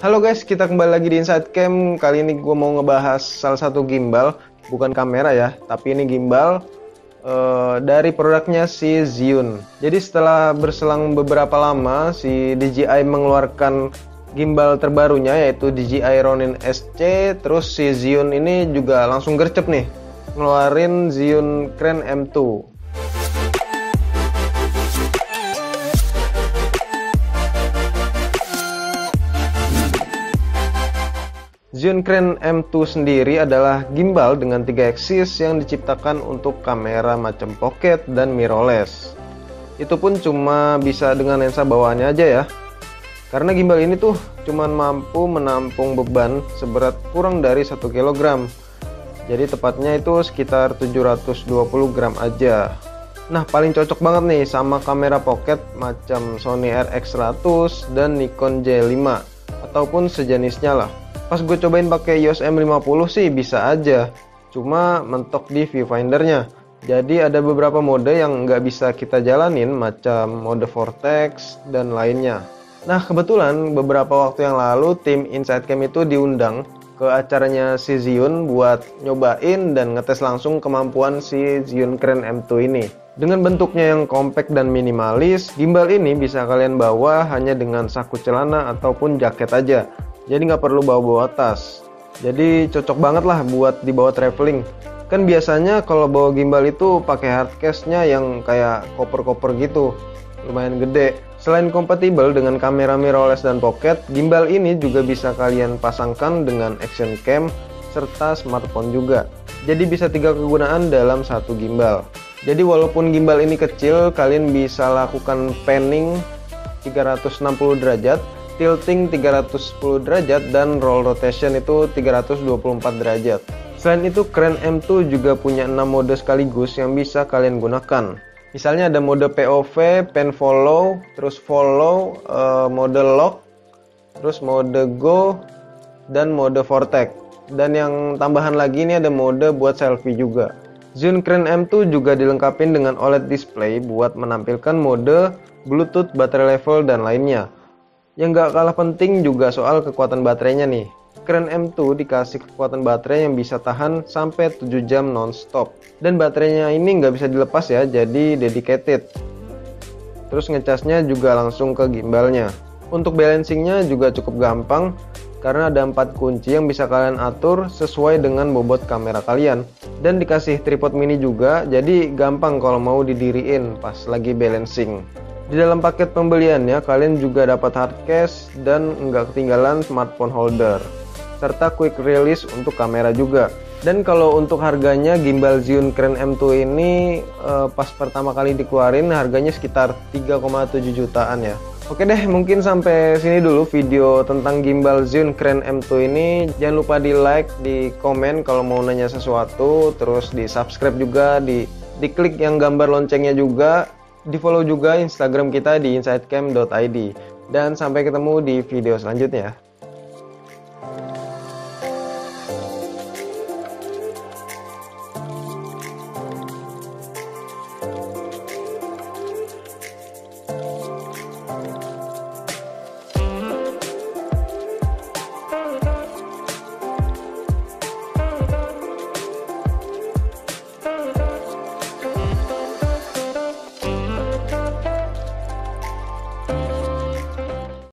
Halo guys, kita kembali lagi di Inside Cam. Kali ini gue mau ngebahas salah satu gimbal, bukan kamera ya, tapi ini gimbal uh, dari produknya si Zhiyun. Jadi setelah berselang beberapa lama, si DJI mengeluarkan gimbal terbarunya yaitu DJI Ronin SC. Terus si Zhiyun ini juga langsung gercep nih, ngeluarin Zhiyun Crane M2. Zhiyun Crane M2 sendiri adalah gimbal dengan tiga aksis yang diciptakan untuk kamera macam pocket dan mirrorless. Itu pun cuma bisa dengan lensa bawaannya aja ya. Karena gimbal ini tuh cuma mampu menampung beban seberat kurang dari 1 kg. Jadi tepatnya itu sekitar 720 gram aja. Nah paling cocok banget nih sama kamera pocket macam Sony RX100 dan Nikon J5 ataupun sejenisnya lah pas gue cobain pakai EOS M50 sih bisa aja. Cuma mentok di viewfindernya. Jadi ada beberapa mode yang nggak bisa kita jalanin macam mode vortex dan lainnya. Nah kebetulan beberapa waktu yang lalu tim Inside Cam itu diundang ke acaranya si Zion buat nyobain dan ngetes langsung kemampuan si Zion Crane M2 ini. Dengan bentuknya yang compact dan minimalis, gimbal ini bisa kalian bawa hanya dengan saku celana ataupun jaket aja jadi nggak perlu bawa-bawa tas. Jadi cocok banget lah buat dibawa traveling. Kan biasanya kalau bawa gimbal itu pakai hard case-nya yang kayak koper-koper gitu. Lumayan gede. Selain kompatibel dengan kamera mirrorless dan pocket gimbal ini juga bisa kalian pasangkan dengan action cam serta smartphone juga. Jadi bisa tiga kegunaan dalam satu gimbal. Jadi walaupun gimbal ini kecil kalian bisa lakukan panning 360 derajat tilting 310 derajat dan roll rotation itu 324 derajat. Selain itu, Crane M2 juga punya 6 mode sekaligus yang bisa kalian gunakan. Misalnya ada mode POV, pen follow, terus follow, uh, mode lock, terus mode go, dan mode vortex. Dan yang tambahan lagi ini ada mode buat selfie juga. Zune Crane M2 juga dilengkapi dengan OLED display buat menampilkan mode Bluetooth, baterai level, dan lainnya. Yang gak kalah penting juga soal kekuatan baterainya nih. Keren M2 dikasih kekuatan baterai yang bisa tahan sampai 7 jam non-stop. Dan baterainya ini nggak bisa dilepas ya, jadi dedicated. Terus ngecasnya juga langsung ke gimbalnya. Untuk balancingnya juga cukup gampang, karena ada empat kunci yang bisa kalian atur sesuai dengan bobot kamera kalian. Dan dikasih tripod mini juga, jadi gampang kalau mau didiriin pas lagi balancing. Di dalam paket pembeliannya, kalian juga dapat hard case dan nggak ketinggalan smartphone holder, serta quick release untuk kamera juga. Dan kalau untuk harganya gimbal Zhiyun Crane M2 ini eh, pas pertama kali dikeluarin harganya sekitar 3,7 jutaan ya. Oke deh, mungkin sampai sini dulu video tentang gimbal Zhiyun Crane M2 ini. Jangan lupa di like, di komen kalau mau nanya sesuatu, terus di subscribe juga, di diklik yang gambar loncengnya juga di follow juga Instagram kita di insidecam.id. Dan sampai ketemu di video selanjutnya.